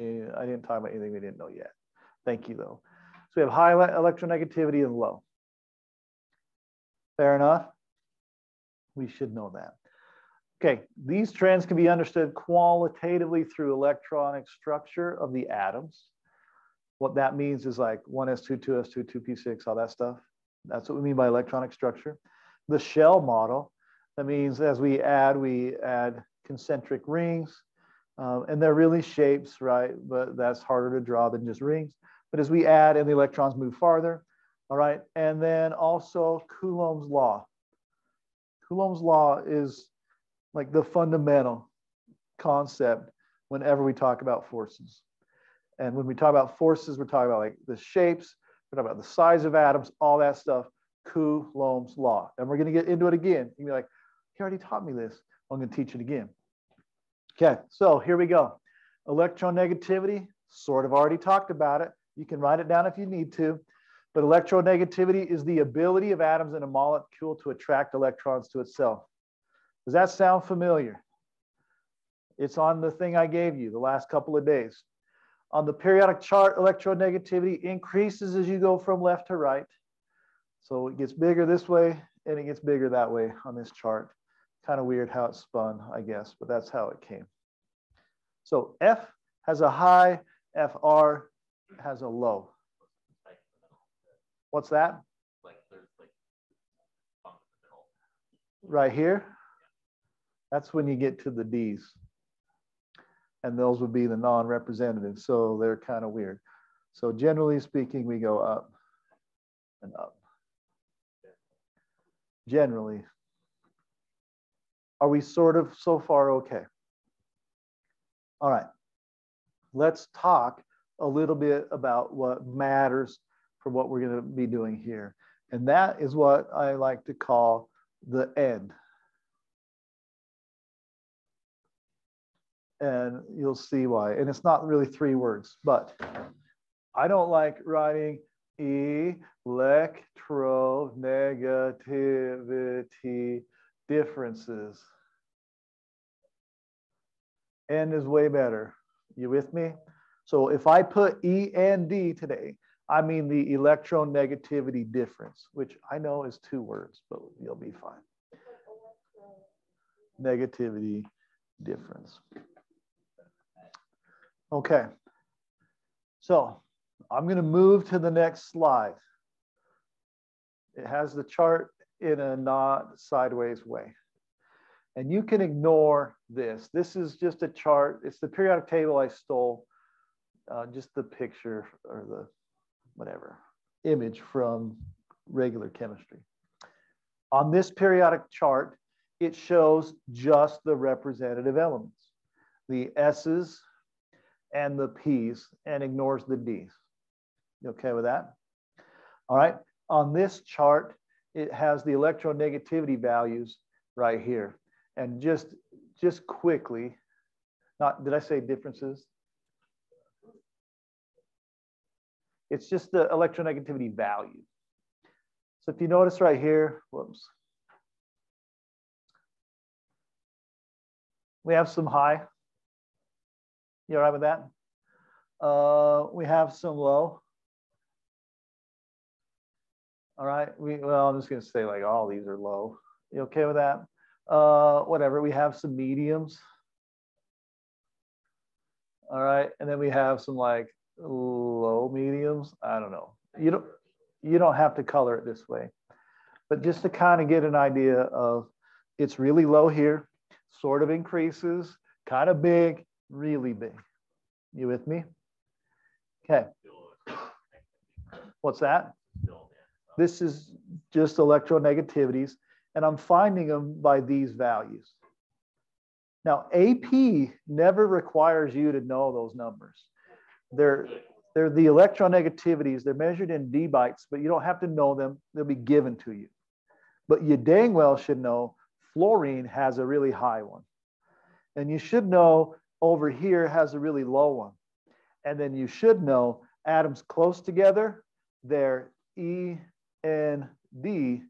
I didn't talk about anything we didn't know yet. Thank you, though. So we have high electronegativity and low. Fair enough? We should know that. Okay, these trends can be understood qualitatively through electronic structure of the atoms. What that means is like 1s2, 2s2, 2p6, all that stuff. That's what we mean by electronic structure. The shell model, that means as we add, we add concentric rings, um, and they're really shapes, right? But that's harder to draw than just rings. But as we add and the electrons move farther, all right? And then also Coulomb's law. Coulomb's law is like the fundamental concept whenever we talk about forces. And when we talk about forces, we're talking about like the shapes, we're talking about the size of atoms, all that stuff, Coulomb's law. And we're going to get into it again. You'll be like, he already taught me this. I'm going to teach it again. Okay, so here we go. Electronegativity, sort of already talked about it. You can write it down if you need to. But electronegativity is the ability of atoms in a molecule to attract electrons to itself. Does that sound familiar? It's on the thing I gave you the last couple of days. On the periodic chart, electronegativity increases as you go from left to right. So it gets bigger this way and it gets bigger that way on this chart. Kind of weird how it spun, I guess, but that's how it came. So F has a high, FR has a low. What's that? Right here? That's when you get to the D's. And those would be the non-representative. So they're kind of weird. So generally speaking, we go up and up. Generally. Are we sort of so far okay? All right. Let's talk a little bit about what matters for what we're going to be doing here. And that is what I like to call the end. And you'll see why. And it's not really three words, but I don't like writing electronegativity differences. N is way better. You with me? So if I put E and D today, I mean the electronegativity difference, which I know is two words, but you'll be fine. Negativity difference. Okay. So I'm going to move to the next slide. It has the chart in a not sideways way. And you can ignore this. This is just a chart. It's the periodic table I stole, uh, just the picture or the whatever image from regular chemistry. On this periodic chart, it shows just the representative elements, the S's and the P's, and ignores the D's. You okay with that? All right. On this chart, it has the electronegativity values right here. And just, just quickly, not, did I say differences? It's just the electronegativity value. So if you notice right here, whoops. We have some high. You all right with that? Uh, we have some low. All right. We, well, I'm just going to say like all these are low. You okay with that? Uh, whatever. We have some mediums. All right. And then we have some like low mediums. I don't know. You don't you don't have to color it this way, but just to kind of get an idea of it's really low here, sort of increases, kind of big, really big. You with me? Okay. What's that? This is just electronegativities, and I'm finding them by these values. Now, AP never requires you to know those numbers. They're, they're the electronegativities. They're measured in Debyes, but you don't have to know them. They'll be given to you. But you dang well should know fluorine has a really high one. And you should know over here has a really low one. And then you should know atoms close together, their E and D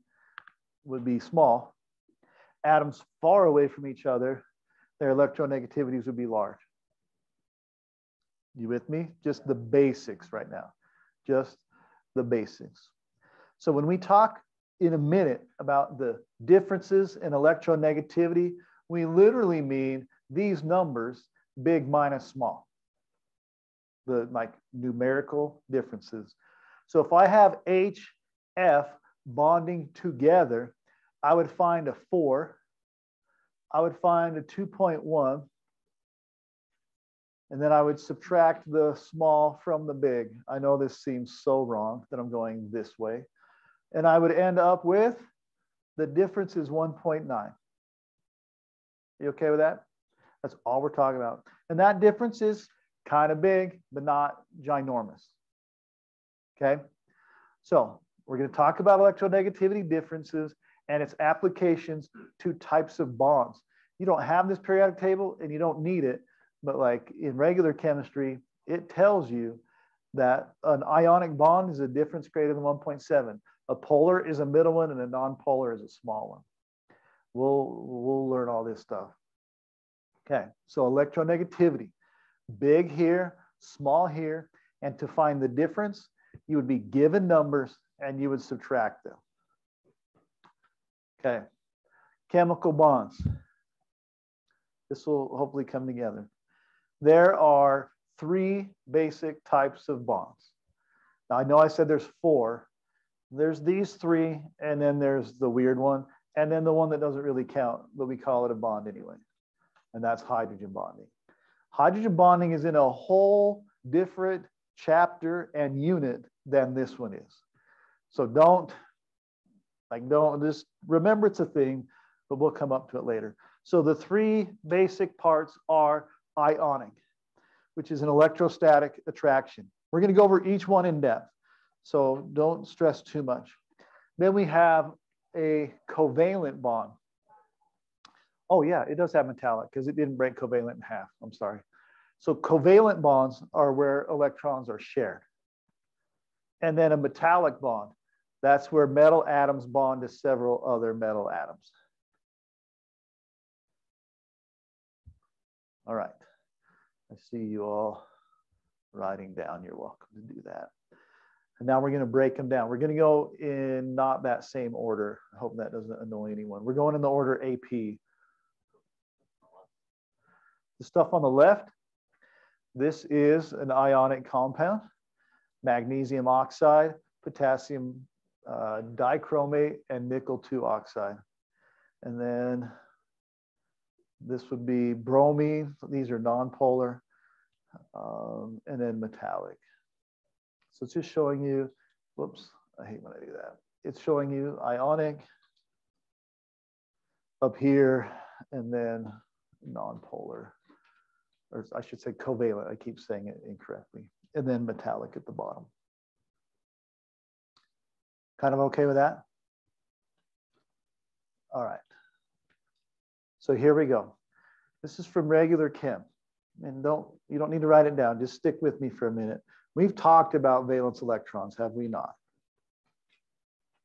would be small. Atoms far away from each other, their electronegativities would be large. You with me? Just the basics right now. Just the basics. So when we talk in a minute about the differences in electronegativity, we literally mean these numbers, big minus small, the like numerical differences. So if I have HF bonding together, I would find a four, I would find a 2.1, and then I would subtract the small from the big. I know this seems so wrong that I'm going this way. And I would end up with the difference is 1.9. You okay with that? That's all we're talking about. And that difference is kind of big, but not ginormous. Okay. So we're going to talk about electronegativity differences and its applications to types of bonds. You don't have this periodic table and you don't need it, but like in regular chemistry, it tells you that an ionic bond is a difference greater than 1.7. A polar is a middle one and a nonpolar is a small one. We'll, we'll learn all this stuff. Okay, so electronegativity, big here, small here, and to find the difference, you would be given numbers and you would subtract them. Okay, chemical bonds. This will hopefully come together. There are three basic types of bonds. Now, I know I said there's four. There's these three, and then there's the weird one, and then the one that doesn't really count, but we call it a bond anyway, and that's hydrogen bonding. Hydrogen bonding is in a whole different chapter and unit than this one is. So don't, like, don't just remember it's a thing, but we'll come up to it later. So the three basic parts are ionic, which is an electrostatic attraction. We're going to go over each one in depth, so don't stress too much. Then we have a covalent bond. Oh yeah, it does have metallic because it didn't break covalent in half. I'm sorry. So covalent bonds are where electrons are shared. And then a metallic bond, that's where metal atoms bond to several other metal atoms. All right. I see you all writing down. You're welcome to do that. And now we're going to break them down. We're going to go in not that same order. I hope that doesn't annoy anyone. We're going in the order AP. The stuff on the left, this is an ionic compound, magnesium oxide, potassium uh, dichromate, and nickel 2 oxide. And then this would be bromine. These are nonpolar. Um, and then metallic. So it's just showing you, whoops, I hate when I do that. It's showing you ionic up here and then nonpolar, or I should say covalent. I keep saying it incorrectly. And then metallic at the bottom. Kind of okay with that? All right. So here we go. This is from regular chem. And don't you don't need to write it down. Just stick with me for a minute. We've talked about valence electrons, have we not?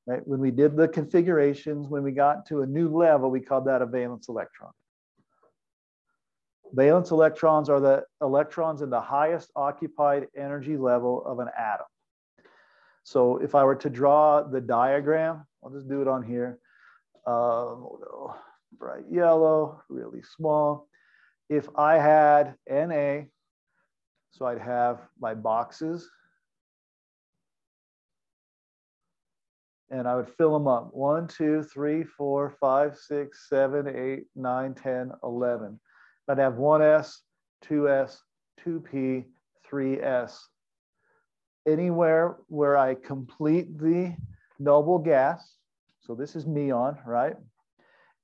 Right? When we did the configurations, when we got to a new level, we called that a valence electron. Valence electrons are the electrons in the highest occupied energy level of an atom. So if I were to draw the diagram, I'll just do it on here. Um, bright yellow, really small. If I had Na, so I'd have my boxes, and I would fill them up. One, two, three, four, five, six, seven, eight, nine, 10, 11. I'd have 1s, 2s, 2p, 3s. Anywhere where I complete the noble gas, so this is neon, right?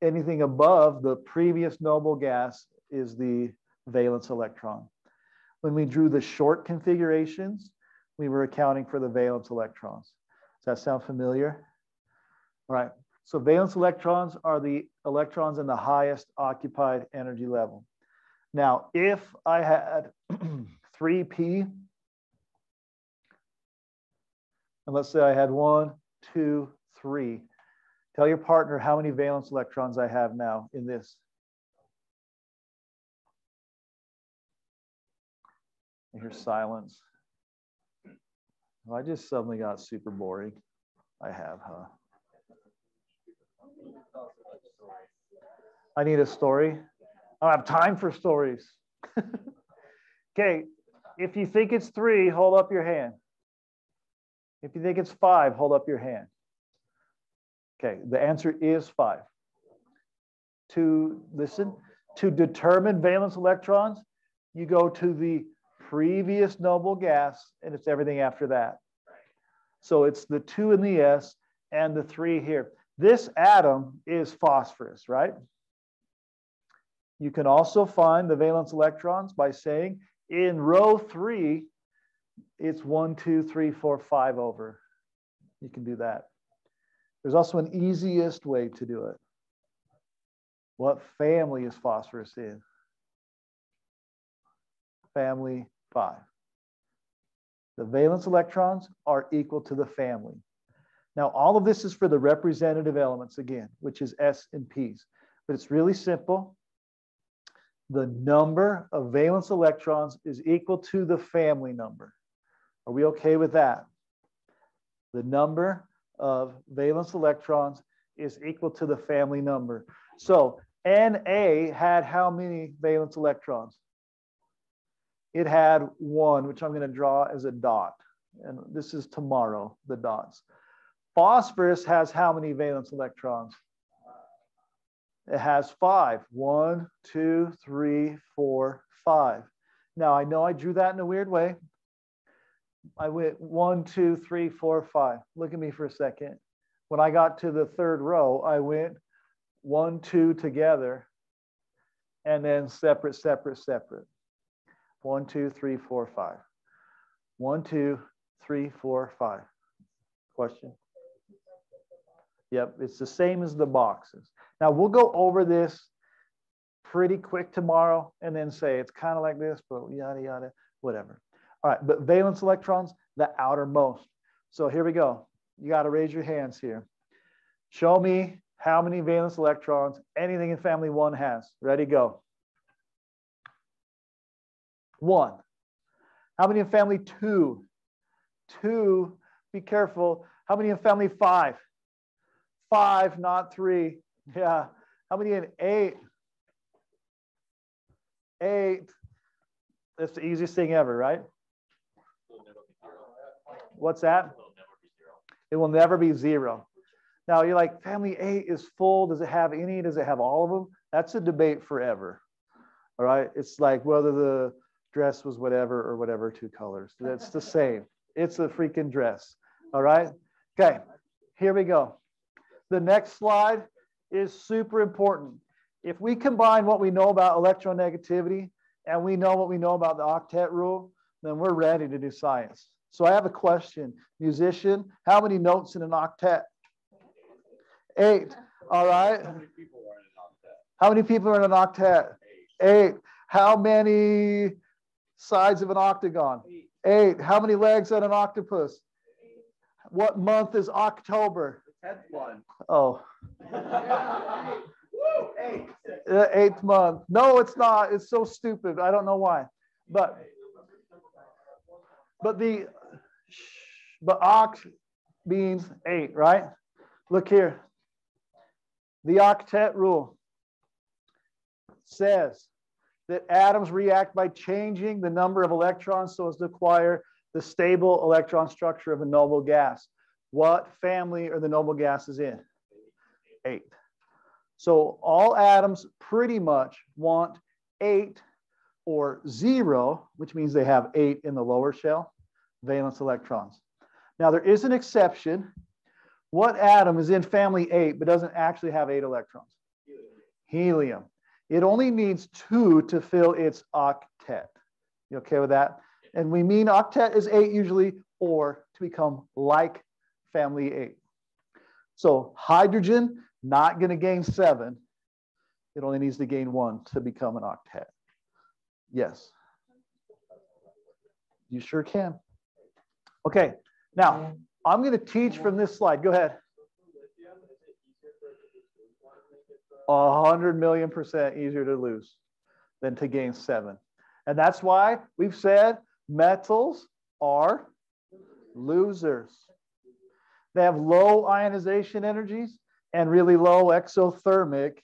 anything above the previous noble gas is the valence electron. When we drew the short configurations, we were accounting for the valence electrons. Does that sound familiar? All right. So valence electrons are the electrons in the highest occupied energy level. Now, if I had 3p, and let's say I had one, two, three, Tell your partner how many valence electrons I have now in this. I hear silence. Well, I just suddenly got super boring. I have, huh? I need a story. I don't have time for stories. okay, if you think it's three, hold up your hand. If you think it's five, hold up your hand. Okay, the answer is five. To listen, to determine valence electrons, you go to the previous noble gas, and it's everything after that. So it's the two in the S and the three here. This atom is phosphorus, right? You can also find the valence electrons by saying in row three, it's one, two, three, four, five over. You can do that. There's also an easiest way to do it. What family is phosphorus in? Family five. The valence electrons are equal to the family. Now, all of this is for the representative elements again, which is S and P's, but it's really simple the number of valence electrons is equal to the family number. Are we okay with that? The number of valence electrons is equal to the family number. So Na had how many valence electrons? It had one, which I'm going to draw as a dot. And this is tomorrow, the dots. Phosphorus has how many valence electrons? It has five. One, two, three, four, five. Now, I know I drew that in a weird way. I went one, two, three, four, five. Look at me for a second. When I got to the third row, I went one, two together, and then separate, separate, separate. One, two, three, four, five. One, two, three, four, five. Question? Yep, it's the same as the boxes. Now we'll go over this pretty quick tomorrow and then say it's kind of like this, but yada, yada, whatever. All right, but valence electrons, the outermost. So here we go. You got to raise your hands here. Show me how many valence electrons anything in family one has. Ready, go. One. How many in family two? Two. Be careful. How many in family five? Five, not three. Yeah. How many in eight? Eight. That's the easiest thing ever, right? What's that? It will never be zero. Now you're like, family eight is full. Does it have any? Does it have all of them? That's a debate forever. All right. It's like whether the dress was whatever or whatever two colors. That's the same. It's a freaking dress. All right. Okay. Here we go. The next slide is super important. If we combine what we know about electronegativity and we know what we know about the octet rule, then we're ready to do science. So I have a question. Musician, how many notes in an octet? Eight. All right. How many people are in an octet? How many people are in an octet? Eight. Eight. How many sides of an octagon? Eight. Eight. How many legs on an octopus? Eight. What month is October? Tenth one. Oh. The eighth month. No, it's not. It's so stupid. I don't know why. But but the but oct means eight, right? Look here. The octet rule says that atoms react by changing the number of electrons so as to acquire the stable electron structure of a noble gas. What family are the noble gases in? Eight. So all atoms pretty much want eight or zero, which means they have eight in the lower shell, valence electrons. Now there is an exception. What atom is in family eight but doesn't actually have eight electrons? Helium. It only needs two to fill its octet. You okay with that? And we mean octet is eight usually, or to become like family eight. So hydrogen, not going to gain seven. It only needs to gain one to become an octet. Yes. You sure can. Okay, now I'm going to teach from this slide. Go ahead. A hundred million percent easier to lose than to gain seven. And that's why we've said metals are losers. They have low ionization energies and really low exothermic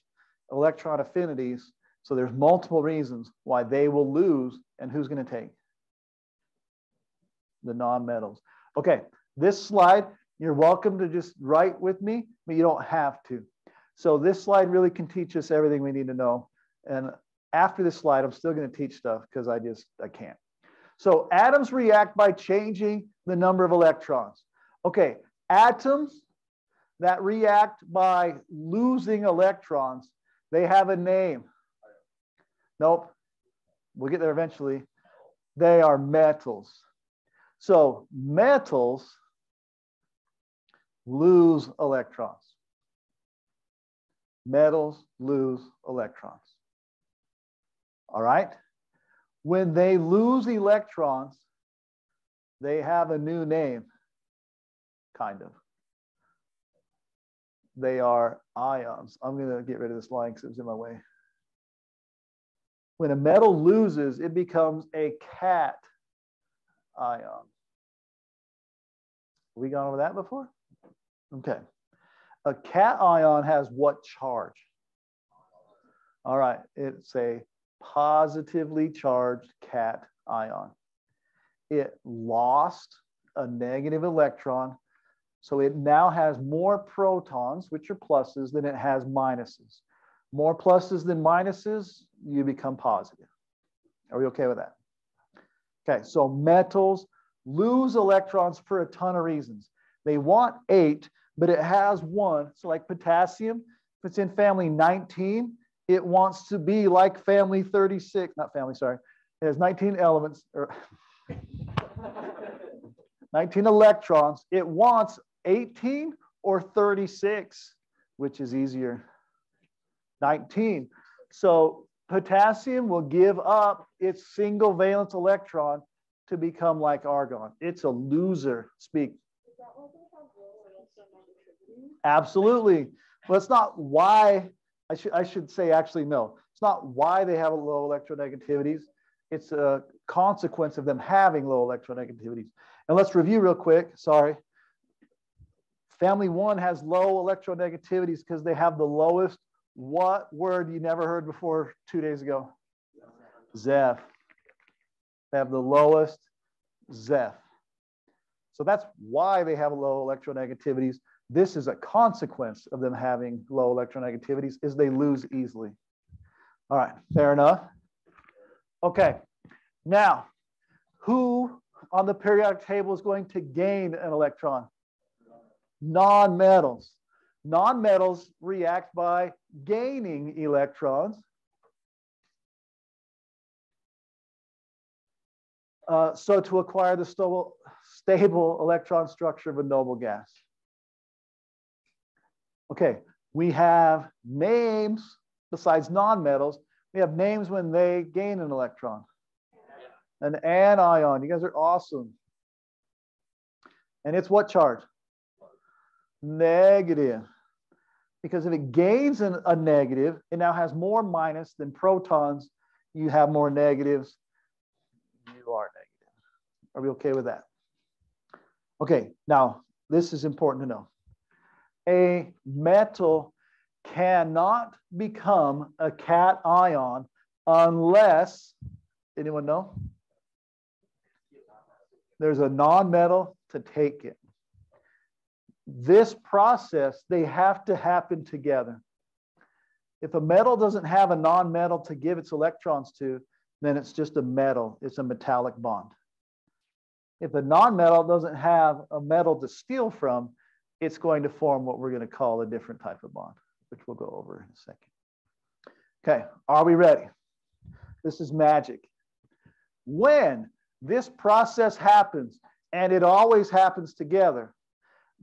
electron affinities. So there's multiple reasons why they will lose and who's going to take? The non-metals. Okay, this slide, you're welcome to just write with me, but you don't have to. So this slide really can teach us everything we need to know. And after this slide, I'm still going to teach stuff because I just, I can't. So atoms react by changing the number of electrons. Okay, atoms that react by losing electrons, they have a name. Nope, we'll get there eventually. They are metals. So metals lose electrons. Metals lose electrons. All right? When they lose electrons, they have a new name, kind of. They are ions. I'm going to get rid of this line because it was in my way. When a metal loses, it becomes a cat ion. We gone over that before? Okay. A cation has what charge? All right, it's a positively charged cat ion. It lost a negative electron, so it now has more protons, which are pluses, than it has minuses. More pluses than minuses, you become positive. Are we okay with that? Okay, so metals lose electrons for a ton of reasons. They want eight, but it has one. So, like potassium, if it's in family 19, it wants to be like family 36, not family, sorry. It has 19 elements, or 19 electrons. It wants 18 or 36, which is easier. 19. So potassium will give up its single valence electron to become like argon. It's a loser. Speak. Absolutely. But it's not why, I should, I should say actually no. It's not why they have a low electronegativities. It's a consequence of them having low electronegativities. And let's review real quick, sorry. Family one has low electronegativities because they have the lowest what word you never heard before two days ago? Zeff. They have the lowest Zeff. So that's why they have low electronegativities. This is a consequence of them having low electronegativities is they lose easily. All right, fair enough. Okay, now who on the periodic table is going to gain an electron? Non-metals. Non-metals react by gaining electrons. Uh, so to acquire the stable, stable electron structure of a noble gas. Okay, we have names besides non-metals. We have names when they gain an electron. An anion. You guys are awesome. And it's what charge? Negative because if it gains an, a negative, it now has more minus than protons. You have more negatives. Are. We okay with that? Okay, now this is important to know. A metal cannot become a cation unless, anyone know? There's a non-metal to take it this process, they have to happen together. If a metal doesn't have a non-metal to give its electrons to, then it's just a metal. It's a metallic bond. If a non-metal doesn't have a metal to steal from, it's going to form what we're going to call a different type of bond, which we'll go over in a second. Okay, are we ready? This is magic. When this process happens, and it always happens together,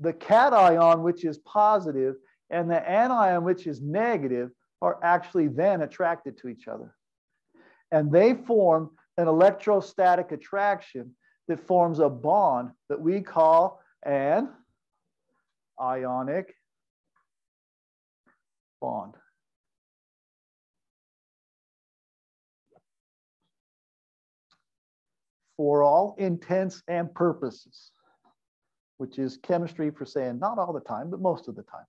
the cation, which is positive, and the anion, which is negative, are actually then attracted to each other. And they form an electrostatic attraction that forms a bond that we call an ionic bond. for all intents and purposes, which is chemistry for saying not all the time, but most of the time.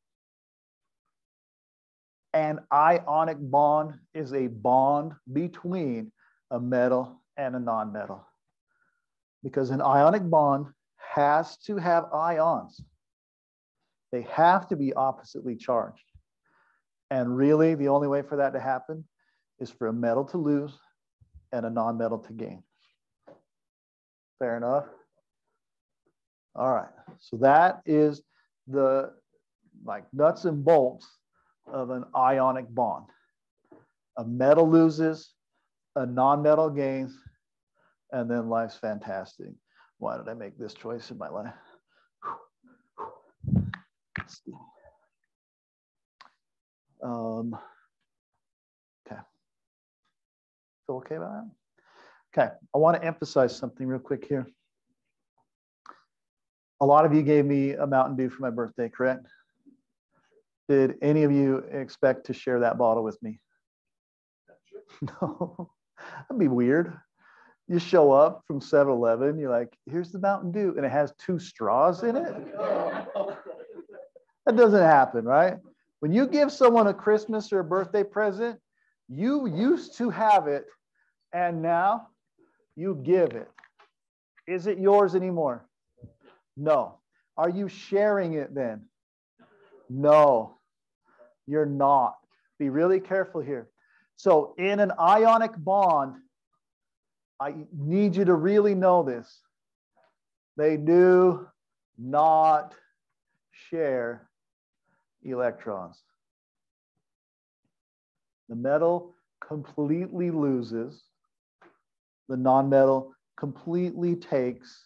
An ionic bond is a bond between a metal and a non-metal. Because an ionic bond has to have ions. They have to be oppositely charged. And really, the only way for that to happen is for a metal to lose and a non-metal to gain. Fair enough? All right, so that is the like nuts and bolts of an ionic bond. A metal loses, a non-metal gains, and then life's fantastic. Why did I make this choice in my life? Um, okay. Feel okay about that? Okay, I want to emphasize something real quick here. A lot of you gave me a Mountain Dew for my birthday, correct? Did any of you expect to share that bottle with me? No, that'd be weird. You show up from 7 Eleven, you're like, here's the Mountain Dew, and it has two straws in it. That doesn't happen, right? When you give someone a Christmas or a birthday present, you used to have it, and now you give it. Is it yours anymore? No. Are you sharing it then? No, you're not. Be really careful here. So, in an ionic bond, I need you to really know this. They do not share electrons. The metal completely loses, the nonmetal completely takes,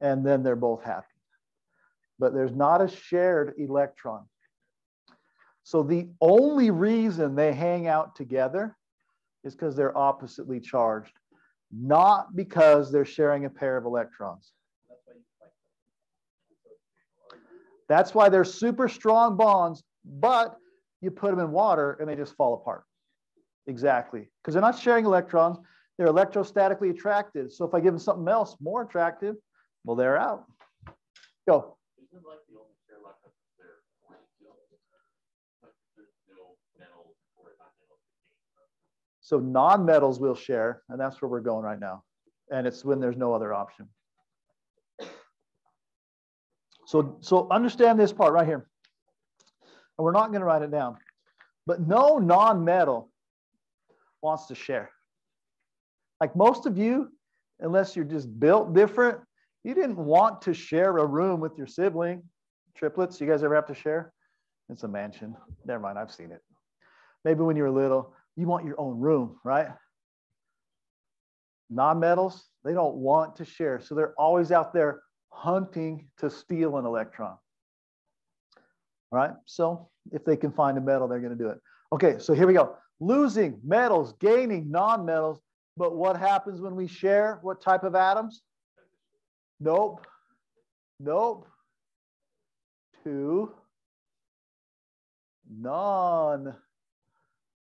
and then they're both happy. But there's not a shared electron. So the only reason they hang out together is because they're oppositely charged, not because they're sharing a pair of electrons. That's why they're super strong bonds, but you put them in water and they just fall apart. Exactly. Because they're not sharing electrons, they're electrostatically attracted. So if I give them something else more attractive, well, they're out. Go. So non-metals will share, and that's where we're going right now. And it's when there's no other option. So, so understand this part right here. And we're not going to write it down. But no non-metal wants to share. Like most of you, unless you're just built different, you didn't want to share a room with your sibling. Triplets, you guys ever have to share? It's a mansion. Never mind, I've seen it. Maybe when you were little, you want your own room, right? Non-metals, they don't want to share. So they're always out there hunting to steal an electron. Right, so if they can find a metal, they're going to do it. Okay, so here we go. Losing metals, gaining non-metals. But what happens when we share? What type of atoms? Nope. Nope. Two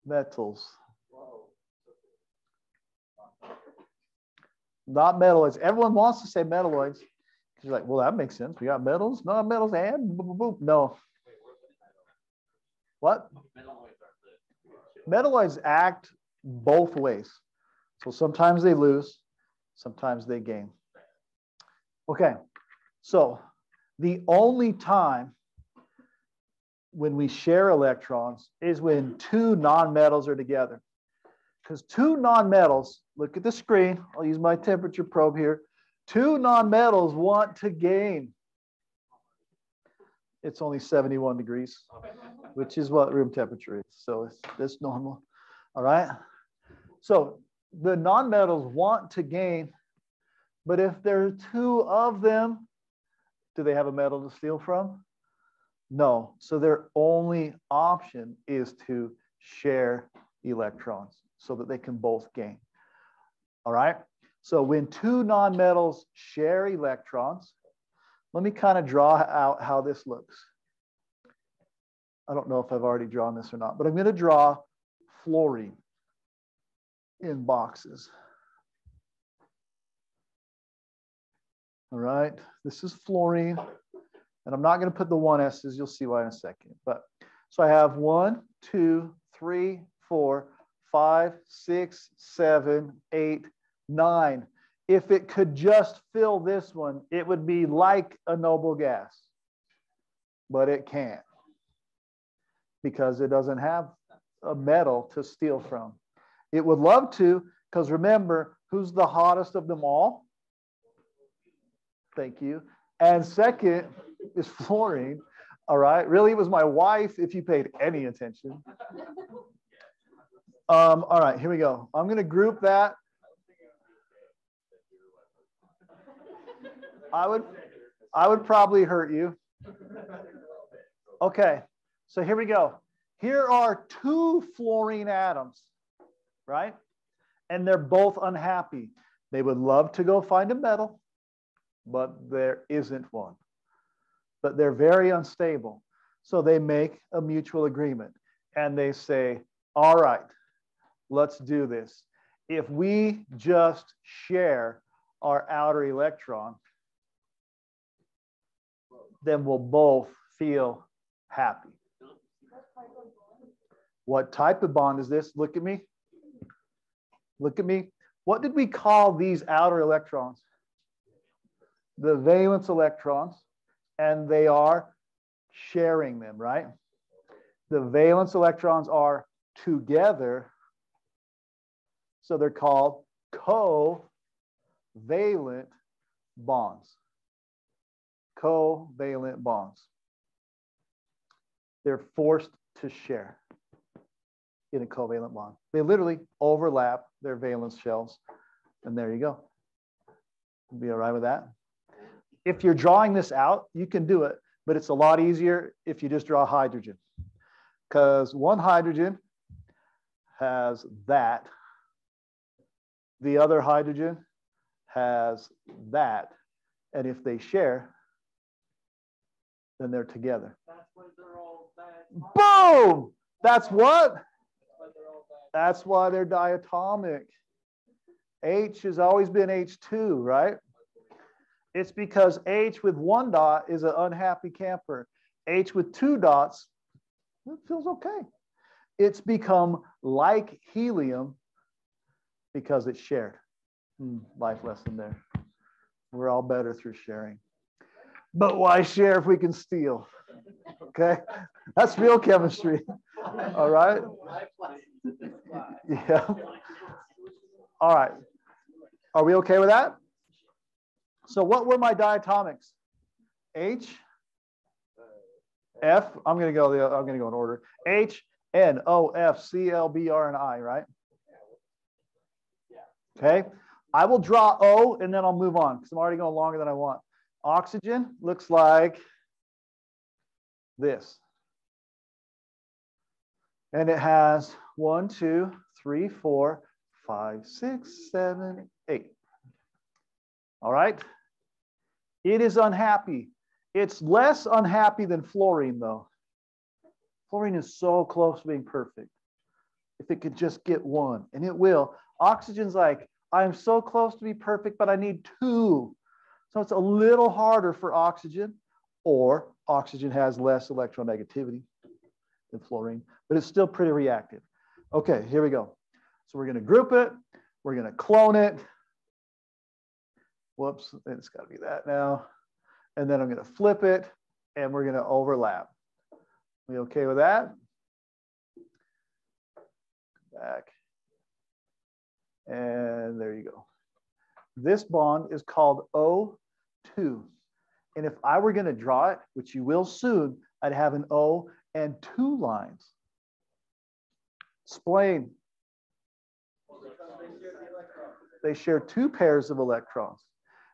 non-metals. Not metalloids. Everyone wants to say metalloids. She's like, well, that makes sense. We got metals, non-metals, and boop, boop, boop. no. What? Metalloids act both ways. So sometimes they lose, sometimes they gain. Okay, so the only time when we share electrons is when two nonmetals are together. Because two nonmetals, look at the screen, I'll use my temperature probe here. Two nonmetals want to gain. It's only 71 degrees, which is what room temperature is. So it's this normal. All right. So the nonmetals want to gain, but if there are two of them, do they have a metal to steal from? No. So their only option is to share electrons so that they can both gain. All right. So when two nonmetals share electrons, let me kind of draw out how this looks. I don't know if I've already drawn this or not, but I'm going to draw fluorine in boxes. All right, this is fluorine. And I'm not going to put the one S's. You'll see why in a second. But so I have one, two, three, four, five, six, seven, eight, nine. If it could just fill this one, it would be like a noble gas, but it can't because it doesn't have a metal to steal from. It would love to, because remember, who's the hottest of them all? Thank you. And second is fluorine. All right. Really, it was my wife, if you paid any attention. Um, all right, here we go. I'm going to group that. I would, I would probably hurt you. Okay, so here we go. Here are two fluorine atoms, right? And they're both unhappy. They would love to go find a metal, but there isn't one. But they're very unstable. So they make a mutual agreement and they say, all right, let's do this. If we just share our outer electron, then we'll both feel happy. What type of bond is this? Look at me. Look at me. What did we call these outer electrons? The valence electrons, and they are sharing them, right? The valence electrons are together so they're called covalent bonds. Covalent bonds. They're forced to share in a covalent bond. They literally overlap their valence shells. And there you go. Be all right with that? If you're drawing this out, you can do it, but it's a lot easier if you just draw hydrogen. Because one hydrogen has that the other hydrogen has that. And if they share, then they're together. Boom! That's what? That's why they're diatomic. H has always been H2, right? It's because H with one dot is an unhappy camper. H with two dots, it feels okay. It's become like helium because it's shared. Hmm, life lesson there. We're all better through sharing. But why share if we can steal? Okay, that's real chemistry. All right. Yeah. All right. Are we okay with that? So, what were my diatomics? H, F. I'm to go. I'm to go in order. H, N, O, F, C, L, B, R, and I. Right. Okay. I will draw O and then I'll move on because I'm already going longer than I want. Oxygen looks like this. And it has one, two, three, four, five, six, seven, eight. All right. It is unhappy. It's less unhappy than fluorine, though. Fluorine is so close to being perfect. If it could just get one, and it will. Oxygen's like, I'm so close to be perfect, but I need two. So it's a little harder for oxygen, or oxygen has less electronegativity than fluorine, but it's still pretty reactive. Okay, here we go. So we're going to group it. We're going to clone it. Whoops, it's got to be that now. And then I'm going to flip it, and we're going to overlap. We okay with that? Back. And there you go. This bond is called O2. And if I were going to draw it, which you will soon, I'd have an O and two lines. Explain. They share two pairs of electrons.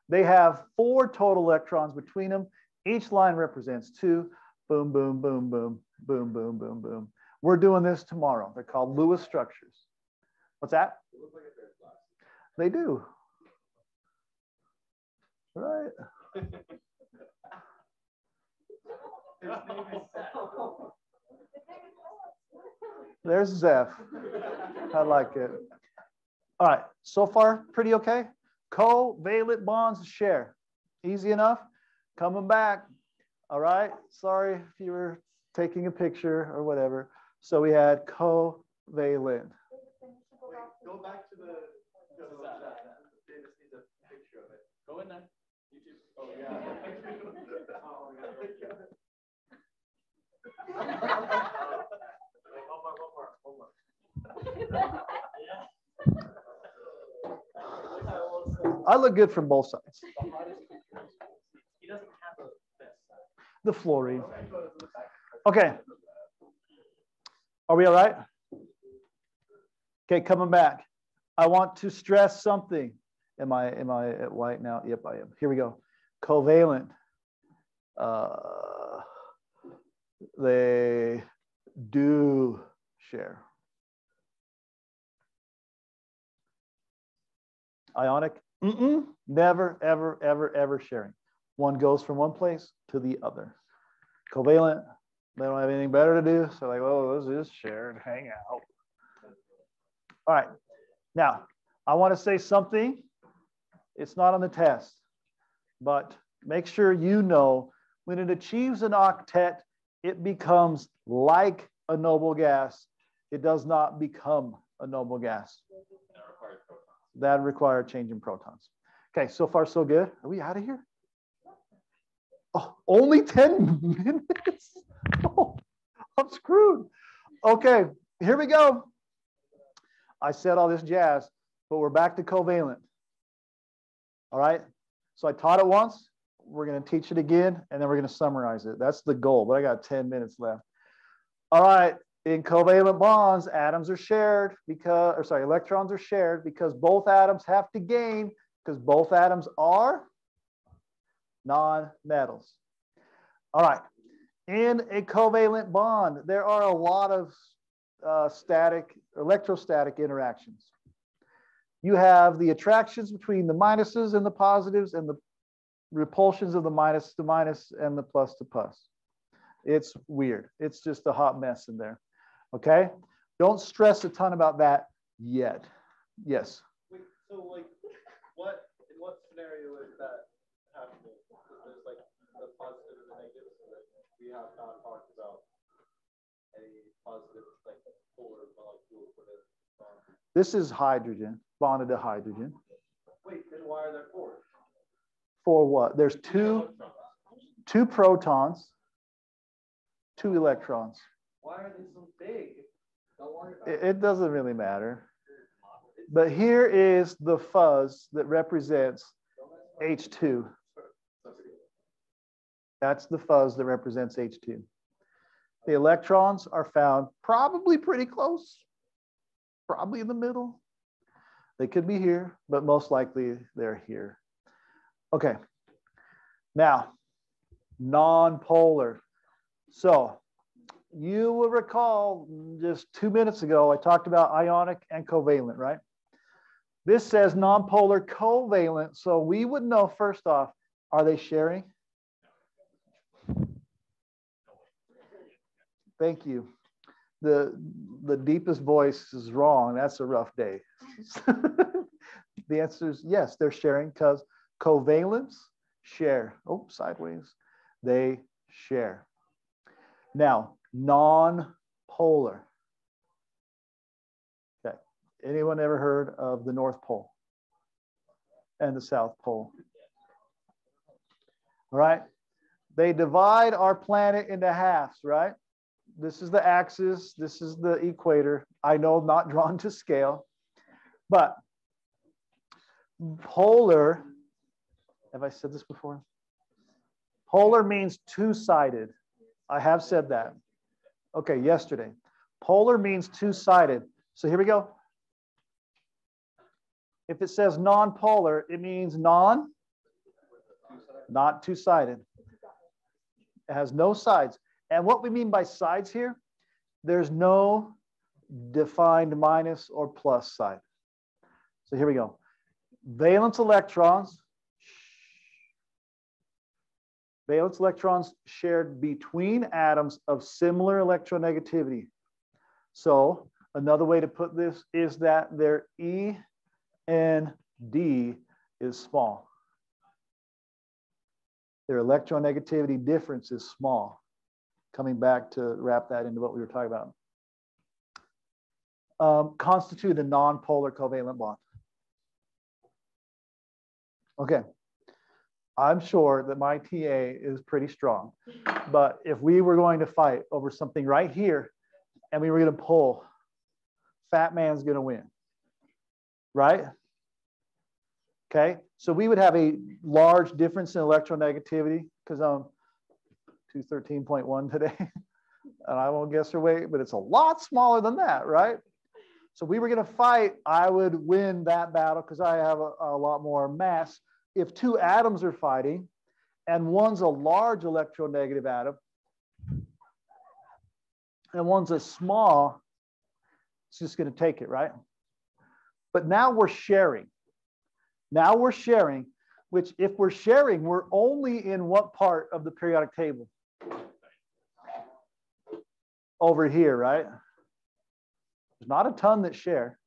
They have four total electrons between them. Each line represents two. Boom, boom, boom, boom, boom, boom, boom, boom. We're doing this tomorrow. They're called Lewis structures. What's that? They do. Right? There's Zeff. I like it. All right, so far, pretty okay. Covalent bonds share. Easy enough. Coming back. All right. Sorry if you were taking a picture or whatever. So we had covalent. Wait, go back to the. Davis needs a picture of it. Go in there. YouTube. Oh yeah. oh, I look good from both sides. He doesn't have the best The fluorine. Okay. Are we all right? Okay, coming back. I want to stress something. Am I am I at white now? Yep, I am. Here we go. Covalent. Uh, they do share. Ionic, Mm-mm, never, ever, ever, ever sharing. One goes from one place to the other. Covalent, they don't have anything better to do. So like, oh, this is share and hang out. All right. Now, I want to say something. It's not on the test, but make sure you know when it achieves an octet, it becomes like a noble gas. It does not become a noble gas. That require change in protons. Okay, so far so good. Are we out of here? Oh, only 10 minutes? Oh, I'm screwed. Okay, here we go. I said all this jazz, but we're back to covalent. All right, so I taught it once. We're going to teach it again, and then we're going to summarize it. That's the goal, but I got 10 minutes left. All right, in covalent bonds, atoms are shared because, or sorry, electrons are shared because both atoms have to gain because both atoms are non-metals. All right, in a covalent bond, there are a lot of uh, static, electrostatic interactions. You have the attractions between the minuses and the positives and the repulsions of the minus to minus and the plus to plus. It's weird. It's just a hot mess in there. Okay? Don't stress a ton about that yet. Yes. Wait, so like what in what scenario is that happening? There's like the positive and the negative, so that we have not talked about a positive like polar molecule for this bond. This is hydrogen, bonded to hydrogen. Wait, then why are there four? For what? There's two, two protons, two electrons. Why are they so big? Don't worry about It, it doesn't really matter. But here is the fuzz that represents H2. That's the fuzz that represents H2. The electrons are found probably pretty close, probably in the middle. They could be here, but most likely they're here. Okay. Now, non-polar. So you will recall just two minutes ago, I talked about ionic and covalent, right? This says nonpolar covalent. So we would know first off, are they sharing? Thank you. The, the deepest voice is wrong. That's a rough day. the answer is yes, they're sharing because covalents share. Oh, sideways. They share. Now, non-polar. Okay. Anyone ever heard of the North Pole and the South Pole? All right. They divide our planet into halves, right? This is the axis. This is the equator. I know not drawn to scale, but polar, have I said this before? Polar means two-sided. I have said that. Okay, yesterday. Polar means two-sided. So here we go. If it says non-polar, it means non, not two-sided. It has no sides. And what we mean by sides here, there's no defined minus or plus side. So here we go. Valence electrons, valence electrons shared between atoms of similar electronegativity. So another way to put this is that their E and D is small. their electronegativity difference is small. Coming back to wrap that into what we were talking about. Um, constitute a non-polar covalent bond. Okay, I'm sure that my TA is pretty strong, but if we were going to fight over something right here and we were going to pull, fat man's going to win, right? Okay, so we would have a large difference in electronegativity because I'm 213.1 today. and I won't guess her weight, but it's a lot smaller than that, right? So we were going to fight, I would win that battle because I have a, a lot more mass. If two atoms are fighting and one's a large electronegative atom and one's a small, it's just going to take it, right? But now we're sharing. Now we're sharing, which if we're sharing, we're only in what part of the periodic table? Over here, right? There's not a ton that share.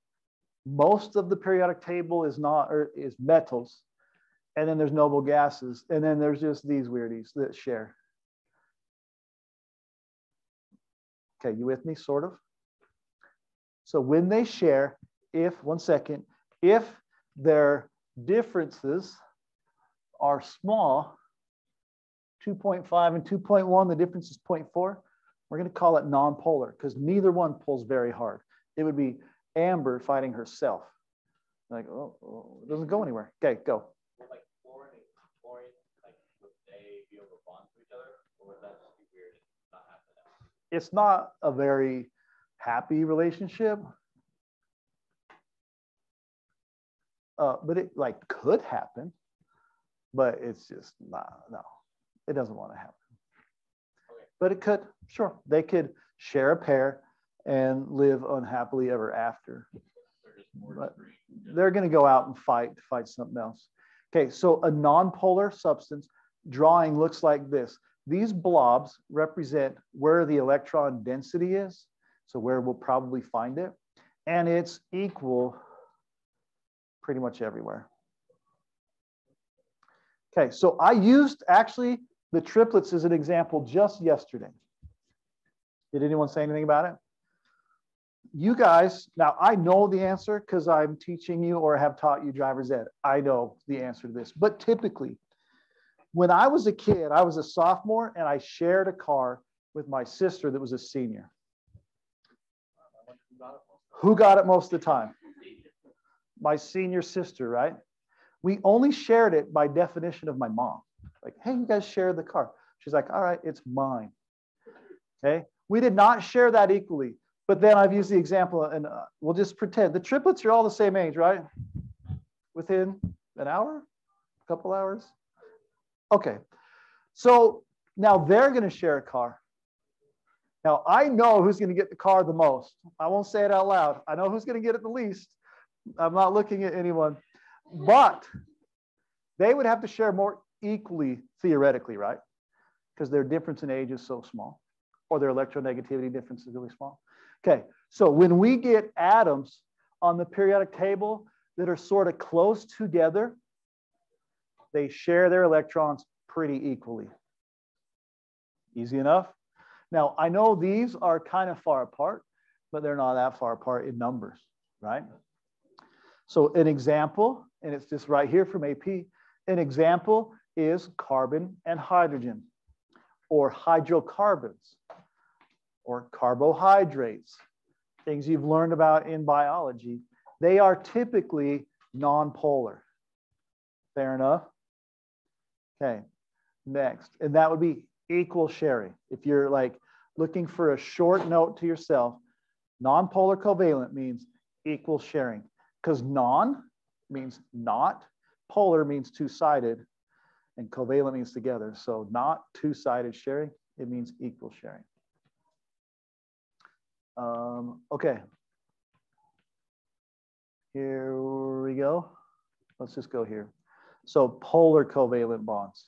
Most of the periodic table is not or is metals. And then there's noble gases. And then there's just these weirdies that share. Okay, you with me, sort of? So when they share, if, one second, if they're differences are small, 2.5 and 2.1, the difference is 0.4, we're going to call it nonpolar because neither one pulls very hard. It would be Amber fighting herself. Like, oh, oh it doesn't go anywhere. Okay, go. Like fluorine, fluorine, like would they be able to bond to each other, or would that just be weird not It's not a very happy relationship. Uh, but it like could happen, but it's just not, no, it doesn't want to happen. Okay. But it could, sure. They could share a pair and live unhappily ever after. But they're going to go out and fight, fight something else. Okay, so a nonpolar substance drawing looks like this. These blobs represent where the electron density is, so where we'll probably find it, and it's equal pretty much everywhere. Okay, so I used actually the triplets as an example just yesterday. Did anyone say anything about it? You guys, now I know the answer because I'm teaching you or have taught you driver's ed. I know the answer to this. But typically, when I was a kid, I was a sophomore and I shared a car with my sister that was a senior. Who got it most of the time? my senior sister, right? We only shared it by definition of my mom. Like, hey, you guys share the car. She's like, all right, it's mine. Okay. We did not share that equally. But then I've used the example, and uh, we'll just pretend the triplets are all the same age, right? Within an hour, a couple hours. Okay. So now they're going to share a car. Now I know who's going to get the car the most. I won't say it out loud. I know who's going to get it the least. I'm not looking at anyone, but they would have to share more equally theoretically, right? Because their difference in age is so small, or their electronegativity difference is really small. Okay, so when we get atoms on the periodic table that are sort of close together, they share their electrons pretty equally. Easy enough? Now, I know these are kind of far apart, but they're not that far apart in numbers, right? So an example, and it's just right here from AP, an example is carbon and hydrogen, or hydrocarbons, or carbohydrates, things you've learned about in biology. They are typically nonpolar. Fair enough? Okay, next. And that would be equal sharing. If you're like looking for a short note to yourself, nonpolar covalent means equal sharing because non means not, polar means two-sided, and covalent means together. So not two-sided sharing, it means equal sharing. Um, okay. Here we go. Let's just go here. So polar covalent bonds.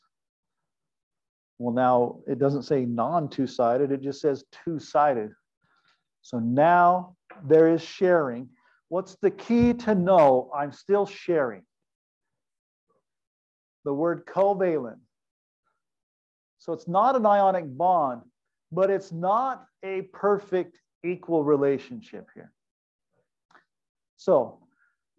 Well, now it doesn't say non two-sided, it just says two-sided. So now there is sharing What's the key to know I'm still sharing? The word covalent. So it's not an ionic bond, but it's not a perfect equal relationship here. So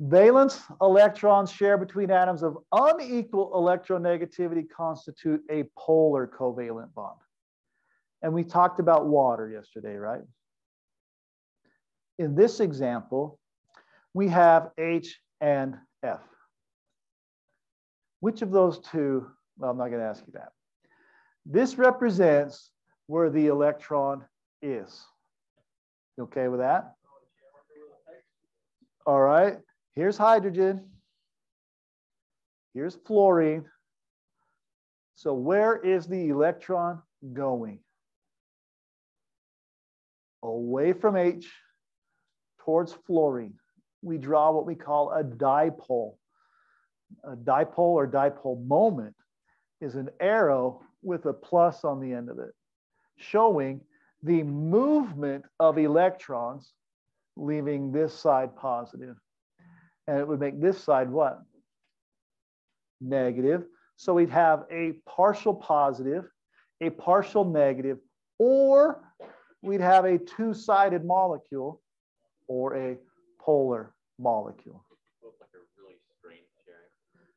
valence electrons shared between atoms of unequal electronegativity constitute a polar covalent bond. And we talked about water yesterday, right? In this example, we have H and F. Which of those two, well, I'm not going to ask you that. This represents where the electron is. You okay with that? All right. Here's hydrogen. Here's fluorine. So where is the electron going? Away from H towards fluorine. We draw what we call a dipole. A dipole or dipole moment is an arrow with a plus on the end of it, showing the movement of electrons leaving this side positive. And it would make this side what? Negative. So we'd have a partial positive, a partial negative, or we'd have a two-sided molecule or a polar molecule.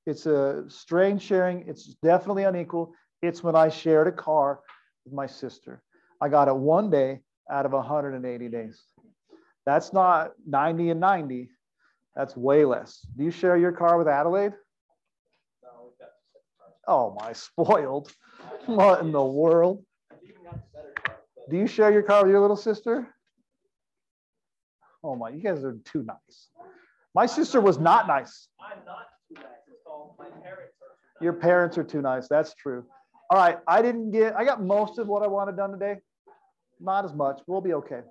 It's a strain sharing. It's definitely unequal. It's when I shared a car with my sister. I got it one day out of 180 days. That's not 90 and 90. That's way less. Do you share your car with Adelaide? Oh, my spoiled. What in the world? Do you share your car with your little sister? Oh my, you guys are too nice. My sister was not nice. I'm not too nice. My parents are too nice. Your parents are too nice. That's true. All right, I didn't get, I got most of what I wanted done today. Not as much. We'll be okay.